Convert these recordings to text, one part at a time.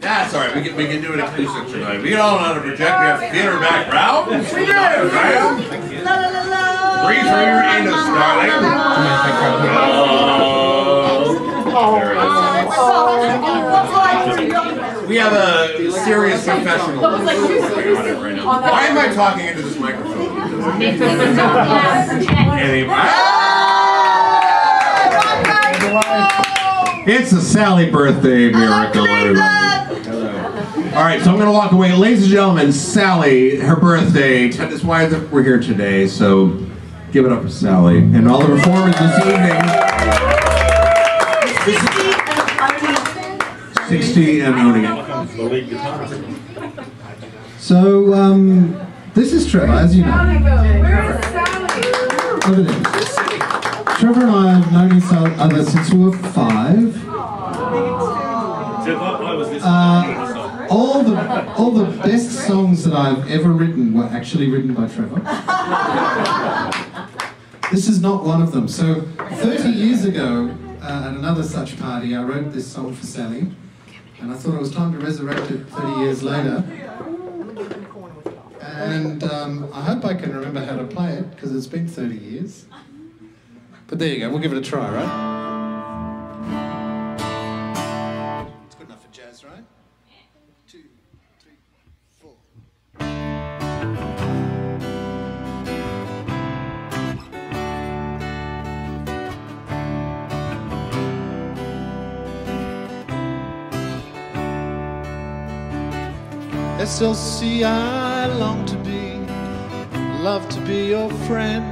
That's all right. We can we can do it acoustic tonight. We all know how to project. We have theater background. We do, man. Breathe through your anus, darling. We have a serious professional right now. Why am I talking into this microphone? It's a Sallie birthday miracle, everybody. All right, so I'm going to walk away. Ladies and gentlemen, Sallie, her birthday. That's why we're here today, so give it up for Sallie. And all the performers this evening. 60 and owning it. So, um, this is Trevor, as you know. Over there. Trevor and I have known each other since we were five. Uh, all the all the best songs that I've ever written were actually written by Trevor. This is not one of them. So, 30 years ago, uh, at another such party, I wrote this song for Sallie, and I thought it was time to resurrect it 30 years later. And um, I hope I can remember how to play it because it's been 30 years. But there you go, we'll give it a try, right? It's good enough for jazz, right? Two, three, four. SLC, I long to be, love to be your friend.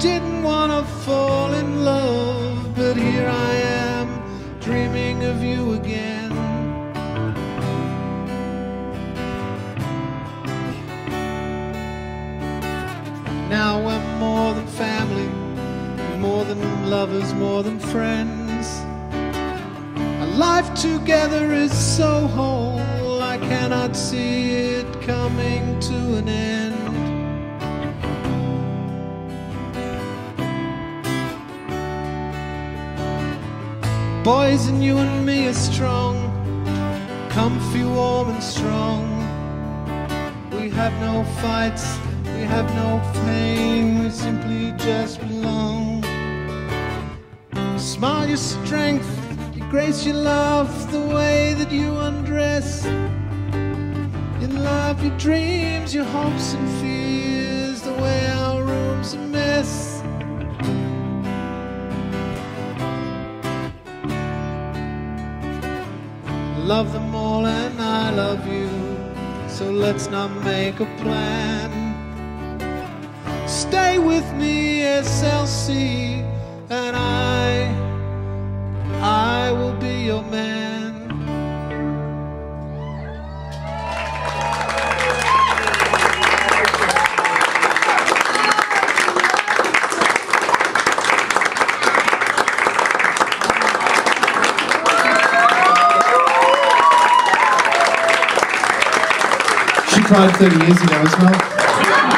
Didn't want to fall in love, Now we're more than family, more than lovers, more than friends. Our life together is so whole, I cannot see it coming to an end. Boys and you and me are strong, comfy, warm and strong. We have no fights, we have no pain, we simply just belong. Smile your strength, your grace, your love, the way that you undress. Your love, your dreams, your hopes and fears, the way our room's a mess. Love them all and I love you, so let's not make a plan. With me, SLC, and I, I will be your man. She cried 30 years ago as well.